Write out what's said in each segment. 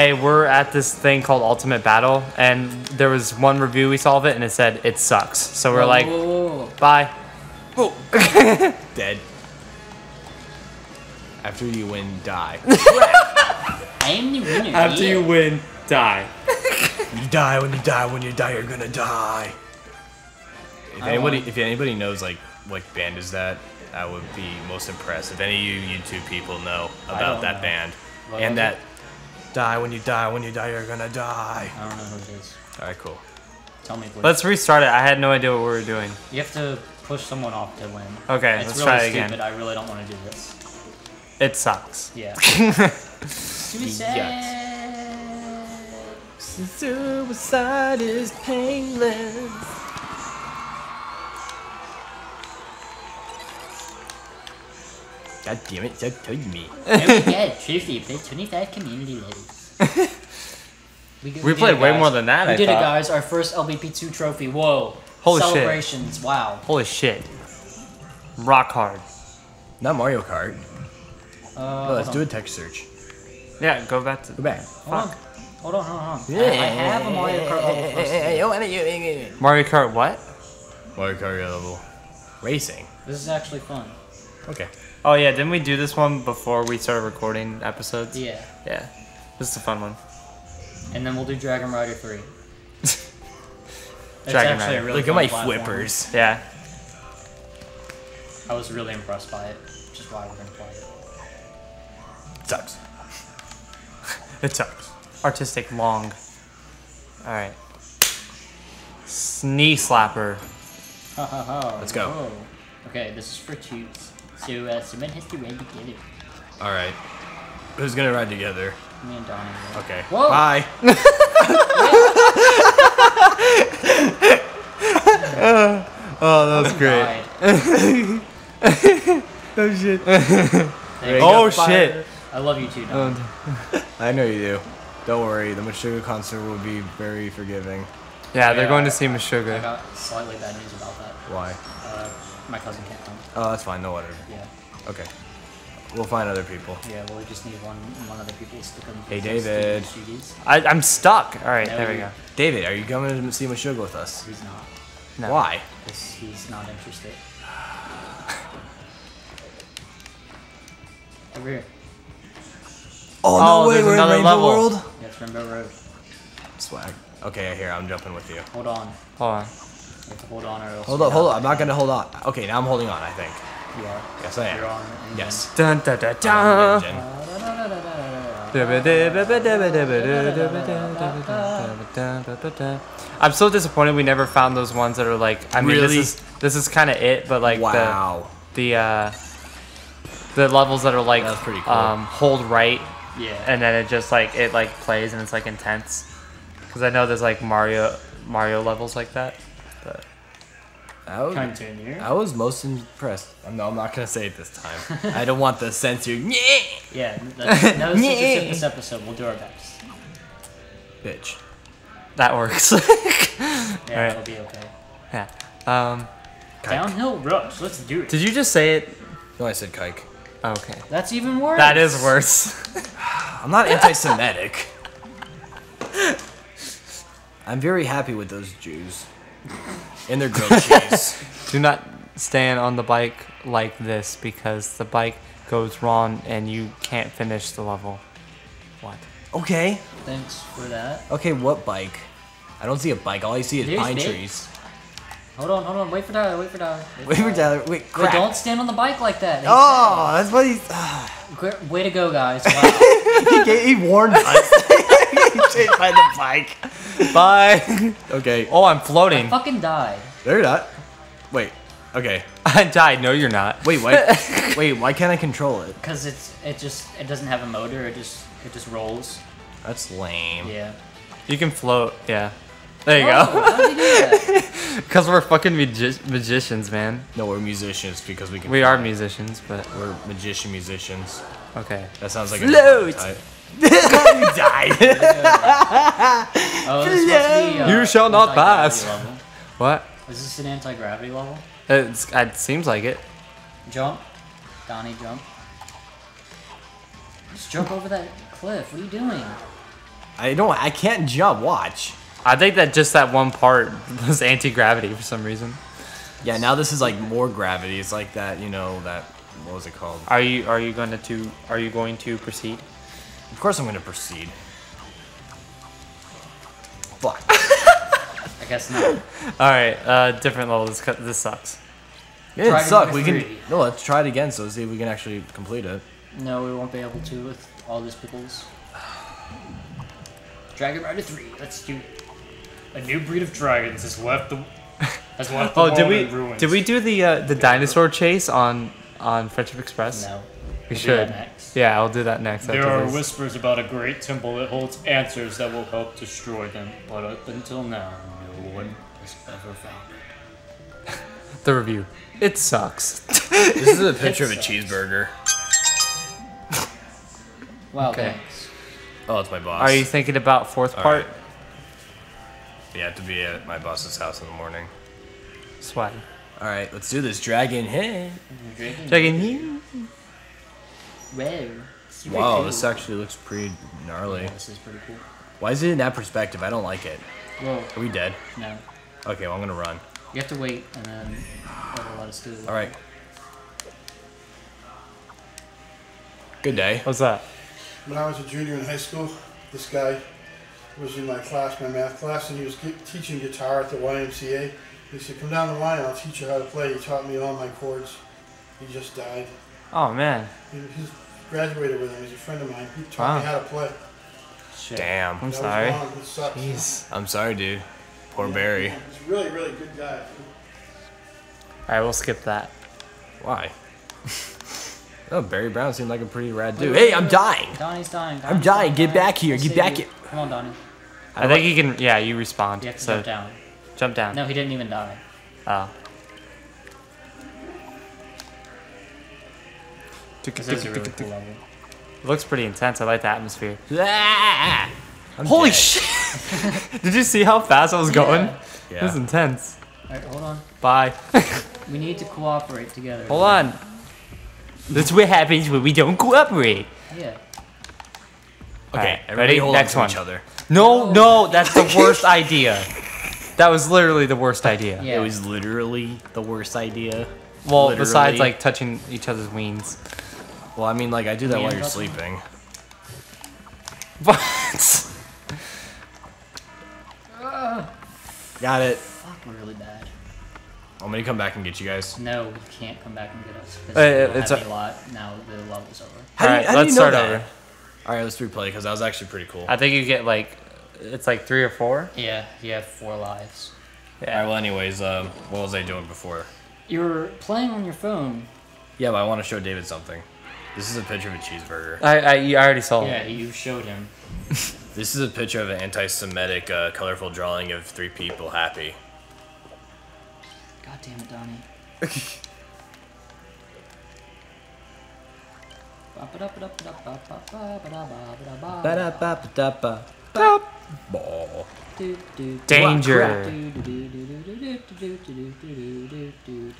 hey, we're at this thing called Ultimate Battle, and there was one review we saw of it, and it said it sucks. So we're Whoa, like, whoa, whoa, whoa. bye. Oh. Dead. After you win, die. I am the winner. After yeah. you win, die. you die when you die when you die. You're gonna die. If anybody, if anybody knows like what band is that, I would be most impressed. If any of you YouTube people know about that know. band What and that, it? Die when you die when you die you're gonna die. I don't know who it is. All right, cool. Tell me, please. Let's restart it. I had no idea what we were doing. You have to push someone off to win. Okay, it's let's really try it stupid. again. I really don't want to do this. It sucks. Yeah. Suicide is painless. God damn it, that told me. Every day, Tuesday, play 25 community letters. We, We did played it, way more than that, We I did it, guys. Our first LBP2 trophy. Whoa. Holy shit. Celebrations. Wow. Holy shit. Rock hard. Not Mario Kart. Uh, let's hold do a text search. Yeah, go back to. Go back. Hold on. Hold on, hold on, hold on. I, I have a Mario Kart level first. Mario Kart what? Mario Kart level. Racing. This is actually fun. Okay. Oh yeah, didn't we do this one before we started recording episodes? Yeah. Yeah. This is a fun one. And then we'll do Dragon Rider 3. It's Dragon actually a Rider. really Look at my platform. flippers. Yeah. I was really impressed by it, which is why we're gonna play it. Sucks. It sucks. Artistic long. Alright. Snee slapper. Ha ha ha. Let's go. Whoa. Okay, this is for twos. So, uh, someone has to ride together. All right. Who's gonna ride together? Me and Donnie. will. Okay. Whoa. Bye. Oh, that was great. oh shit. Oh shit. I love you too, Donnie. I know you do. Don't worry. The Meshuggah concert will be very forgiving. Yeah, they're Yeah, going to I- see I got slightly bad news about that. Why? My cousin can't come. Oh, that's fine. No whatever. Yeah. Okay. We'll find other people. Yeah, well, we just need one one other people to stick on Hey, those David. I, I'm stuck. Alright, No, there we go. David, are you coming to see Meshuggah with us? He's not. No. Why? Because he's not interested. Over here. Oh, oh there's another level. Yeah, it's Rainbow Road. Swag. Okay, here I'm jumping with you. Hold on. Hold on. You hold on or else. Hold you're up, hold up. I'm not gonna hold on. Okay, now I'm holding on. I think. You are. Yes, I am. You're on. and Yes. Dun dun dun I'm I'm so disappointed we never found those ones that are like I mean Really? this is this is kind of it but like Wow. the the uh the levels that are like That's pretty cool. um hold right Yeah. and then it just like it like plays and it's like intense because I know there's like Mario Mario levels like that but I was, Continue. I was most impressed. No, I'm not gonna say it this time. I don't want the censor. Yeah. Yeah. That's, no, this is just this episode. We'll do our best. Bitch. that works Yeah, Alright. it'll be okay. yeah um Downhill rush. Let's do it. did you just say it No, I said kike. okay That's even worse. that is worse I'm not anti-Semitic. I'm very happy with those Jews and their grilled cheese. Do not stand on the bike like this because the bike goes wrong and you can't finish the level. What? Okay. Thanks for that. Okay, what bike? I don't see a bike. All I see is There's pine Dave. trees. Hold on, hold on. Wait for Tyler. Wait for Tyler. Wait for Tyler. Wait, Wait, crap. don't stand on the bike like that. Oh, that's what he's. Great- Way to go, guys. Wow. he, gave, he warned us. he changed by the bike. Bye. Okay. oh, I'm I floating. fucking died. They're not. Wait. Okay. I died. No, you're not. Wait. Why? wait. Why can't I control it? Cause it's it just it doesn't have a motor. It just it just rolls. That's lame. Yeah. You can float. Yeah. There you Oh, go. how did you do that? Because we're fucking magi- magicians, man. No, we're musicians because we can. We are musicians, but We're magician musicians. okay. That sounds like Float. a you died. Oh, this must be. Uh, You shall not pass. Level. What? Is this an anti gravity level? It's, it seems like it. Jump, Donnie, jump. Just jump over that cliff. What are you doing? I don't. I can't jump. Watch. I think that just that one part was anti-gravity for some reason. Yeah. Now this is like more gravity. It's like that. You know that. What was it called? Are you are you going to are you going to proceed? Of course I'm gonna proceed. Fuck. I guess not. All right, uh, different level. This this sucks. It didn't Try to suck. get We can. No, let's try it again. So see if we can actually complete it. No, we won't be able to with all these pickles. Dragon Rider 3, let's do it. A new breed of dragons has left the has left the Oh, did we in ruins. did we do the uh, the dinosaur chase on on Friendship Express? No. We do should. that next. Yeah, I'll do that next. There are this. whispers about a great temple that holds answers that will help destroy them, but up until now, no one has ever found it. the review. It sucks. This is a picture of a cheeseburger. Wow, Okay. thanks. Oh, it's my boss. Are you thinking about fourth All part? right. You have to be at my boss's house in the morning. Swag. All right, let's do this. Dragon head. Dragon Checking here. Wow. Cool. this actually looks pretty gnarly. Yeah, this is pretty cool. Why is it in that perspective? I don't like it. Whoa, Are we dead? no. Okay, well I'm gonna run. You have to wait and then it'll let us do it. All right. Good day. What's that? When I was a junior in high school, this guy was in my class, my math class, and he was teaching guitar at the YMCA. He said, "Come down the line, I'll teach you how to play." He taught me all my chords. He just died. Oh man. He, he's graduated with him. He's a friend of mine. He taught me how to play. Shit. Damn. I'm That sorry. was wrong. It sucks. Jeez. I'm sorry, dude. Poor Barry. He's a really, really good guy. All right, we'll skip that. Why? oh, Barry Brown seemed like a pretty rad dude. Hey, I'm dying. Donnie's dying. I'm Donnie's dying. Get back here. I'll Get back you. here. Come on, Donnie. I think you can. Yeah, you respond. You have to so jump down. Jump down. No, he didn't even die. Oh. This is a really cool level. Looks pretty intense. I like the atmosphere. Holy dead. shit! Did you see how fast I was going? Yeah. It was Yeah. intense. Alright, hold on. Bye. We need to cooperate together. Hold on. That's what happens when we don't cooperate. Yeah. Okay, Alright, everybody ready? hold Next on one. each other. No, no, that's the worst idea. That was literally the worst idea. Yeah. It was literally the worst idea. Well, Literally. besides like touching each other's wings. Well, I mean, like I do that Me while you're sleeping. What? Got it. Fuck, we're really bad. I'm gonna come back and get you guys. No, we can't come back and get us. Because Uh, we'll it's a- a lot now that the level's over. How you- Alright, let's start that? over. All right, let's replay because that was actually pretty cool. I think you get like, it's like three or four. Yeah, you have four lives. All right. Well, anyways, um, what was I doing before? You're playing on your phone. Yeah, but I want to show David something. This is a picture of a cheeseburger. I, I, I already saw it. Yeah, it. you showed him. This is a picture of an anti-Semitic, uh, colorful drawing of three people happy. God damn it, Donnie. Danger. Alright,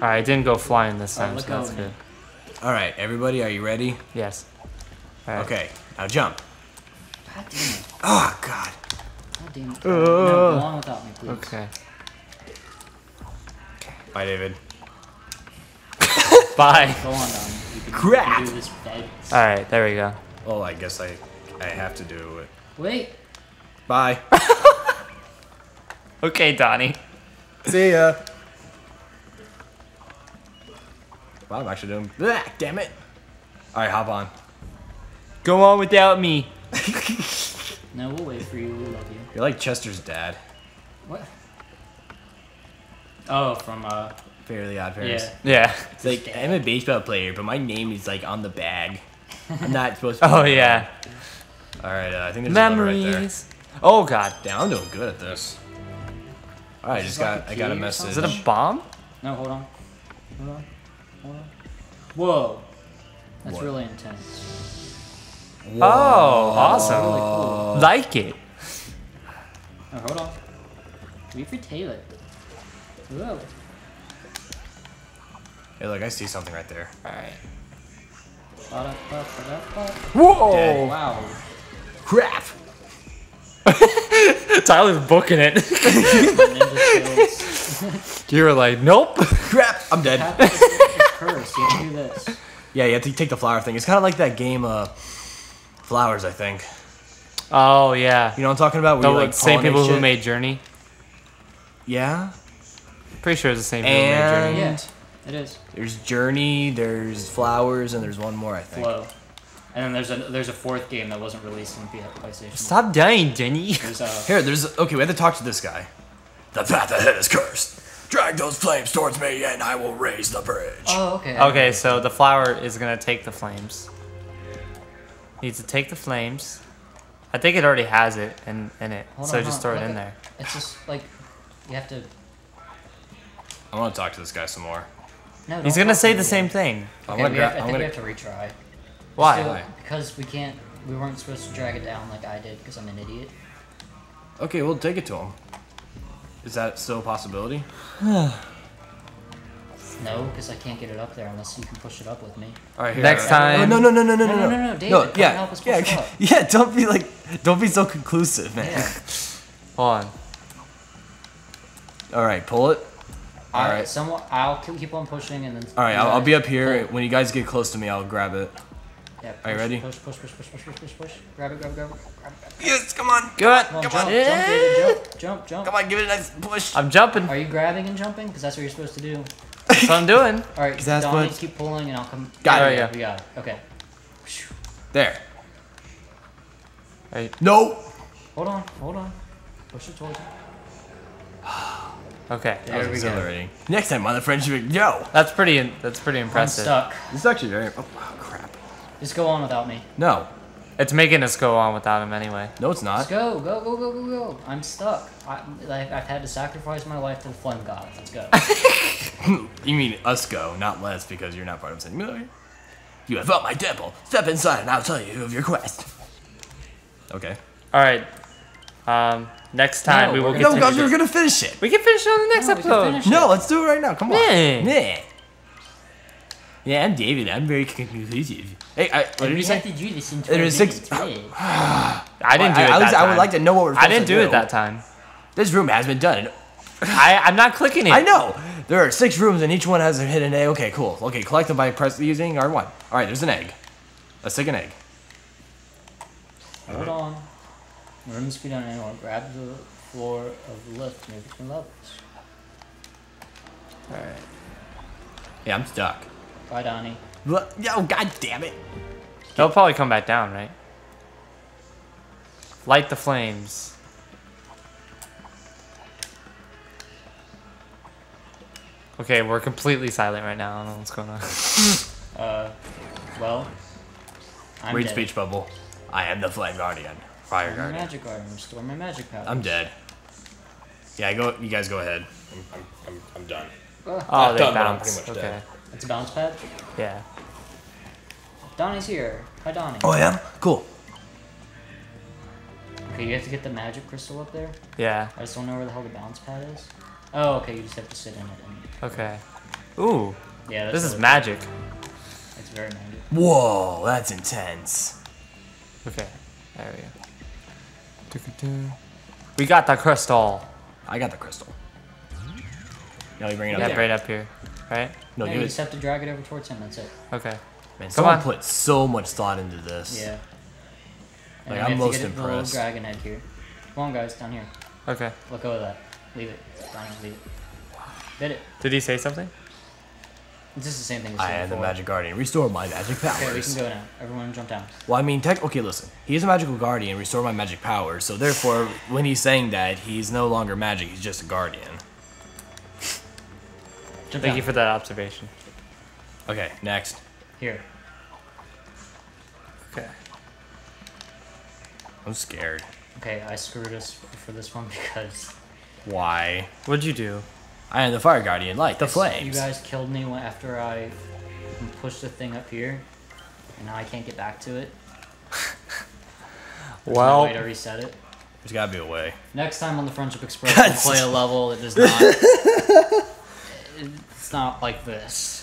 I didn't go flying this Oh, time, look so that's good. All right, everybody, are you ready? Yes. Alright. Okay, now jump. God damn it. Oh God. God damn it. Uh. no, go on without me, please. Okay. Bye, David. Bye. Go on, Donnie. You can, Crap. You can do this bed. Alright, there we go. Well, I guess I, I have to do it. Wait. Bye. Okay, Donnie. See ya. Wow, I'm actually doing. Ah, damn it. All right, hop on. Go on without me. No, we'll wait for you. We love you. You're like Chester's dad. What? Oh, from, uh, Fairly Odd Parents. yeah. Yeah. It's like I'm a baseball player, but my name is like on the bag. I'm not supposed to. Oh, yeah. All right, uh, I think there's a right there. Memories. Oh, God. Damn, I'm doing good at this. All right, I just like got a I got a message. Is it a bomb? No, hold on. Hold on. Hold on. Whoa. That's What? really intense. Oh, awesome. Really cool. Like it. Oh, hold on. Wait for Tyler. Whoa. Hey, look, I see something right there. Alright. Whoa. Dead. Wow. Crap. Tyler's booking it. You were like, nope. Crap! I'm dead. Tap this- it's cursed. You have to do this. Yeah, you have to take the flower thing. It's kind of like that game, uh, Flowers, I think. Oh yeah. You know what I'm talking about? Where The you, like, same pollinate people who made Journey. Yeah. Pretty sure it's the same people who made And Journey. Yeah, it is. there's Journey, there's Flowers, and there's one more, I think. Flow. And then there's a there's a fourth game that wasn't released in P- PlayStation. Stop dying, Jenny. There's uh, Here, there's okay. We have to talk to this guy. The path ahead is cursed. Drag those flames towards me, and I will raise the bridge. oh okay. Okay, so the flower is gonna take the flames. Needs to take the flames. I think it already has it in, in it, Hold so on, just hold throw on, it in look there. It's just like you have to. I want to talk to this guy some more. No. He's gonna say the same yet. thing. I'm gonna we have, gra- I I'm think gonna- we have to retry. Why? Still, Why? because we can't. We weren't supposed to drag it down like I did because I'm an idiot. Okay, we'll take it to him. Is that still a possibility? No, because I can't get it up there unless you can push it up with me. All right. Here, Next all right. time- No, no, no, no, no, No, no, no, no, no, David, come yeah, help us push yeah, it up. yeah. Don't be like, don't be so conclusive, man. Yeah. Hold on. All right, pull it. All right. Alright. Someone, I'll keep keep on pushing and then. All right, I'll, I'll be up here. pull. When you guys get close to me, I'll grab it. Yeah, Are you ready? Push, push, push, push, push, push, push, push. Grab it, grab it, grab it, grab it. Grab it. Yes, come on. Good. Come on, Come jump, on. jump, David, jump, jump, jump. Come on, give it a nice push. I'm jumping. Are you grabbing and jumping? Because that's what you're supposed to do. That's what I'm doing. All right, That's Donnie, what- keep pulling and I'll come. Got it. Yeah, Yeah. We got it. Okay. There. Hey. No. Hold on, hold on. Push it towards me. Okay. There we go. Next time on the Friendship Yo. That's pretty. That's pretty impressive. I'm impressive. stuck. This is actually very. Oh, wow, crap. Just go on without me. No. It's making us go on without him anyway. No, it's not. Let's not. go, go, go, go, go, go. I'm stuck. I, like, I've had to sacrifice my life to the flame gods. Let's go. You mean us go, not Les, because you're not part of the same. movie. You have up my temple. Step inside, and I'll tell you of your quest. Okay. All right. Um. Next time No, we will we're get. No, to guys, we're gonna finish it. We can finish it on the next No, episode. No, let's do it right now. Come on. Yeah. Yeah. Yeah, I'm David. I'm very conclusive. Hey, I, what did you say? did you listen to? There's six- I didn't do I, it at that least. I would like to know what we're I didn't to do it that time. This room has been done. I I'm not clicking it. I know. There are six rooms and each one has a hidden egg. Okay, cool. Okay, collect them by press using R1. All right, there's an egg. Let's take an egg. Hold on. Room speed on anyone. Grab the floor of the lift. Move between levels. Alright. Yeah, I'm stuck. Bye, Donnie. What? Oh, god damn it. They'll probably come back down, right? Light the flames. Okay, we're completely silent right now. I don't know what's going on. Uh, well. I'm Read dead. speech bubble. I am the flame guardian. Fire I'm a guardian. magic guardian. Restore my magic power. I'm dead. Yeah, go. You guys go ahead. I'm, I'm, I'm, I'm done. Oh, they done, but I'm bounce. pretty much Okay. dead. It's a bounce pad. Yeah. Donnie's here. Hi, Donnie. Oh, I am. Cool. Okay, you have to get the magic crystal up there. Yeah. I just don't know where the hell the bounce pad is. Oh, okay. You just have to sit in it. And, Okay. Ooh, yeah, that's this is really- magic. It's very magic. Whoa, that's intense. Okay. There we go. We got the crystal. I got the crystal. Now you bring it up Yeah, there. right up here. Right? No, yeah, give you just have to drag it over towards him. That's it. Okay. Man, Come someone on. put so much thought into this. Yeah. And Like, I'm most impressed. get the little impressed. dragon head here. Come on, guys, down here. Okay. Let go of that. Leave it. Donnie, leave it. Did it. Did he say something? It's just the same thing as I the am the magic guardian. Restore my magic powers. Okay, we can go now. Everyone jump down. Well, I mean, tech. Okay, listen. He is a magical guardian. Restore my magic powers. So therefore, when he's saying that, he's no longer magic. He's just a guardian. Jump Thank down. you for that observation. Okay, next. Here. Okay. I'm scared. Okay, I screwed us for this one because Why? What'd you do? I am the fire guardian. like the you flames. You guys killed me when- after I pushed the thing up here, and now I can't get back to it. There's no way to reset it. There's gotta be a way. Next time on the Friendship Express, we'll play a level that does not. it's not like this.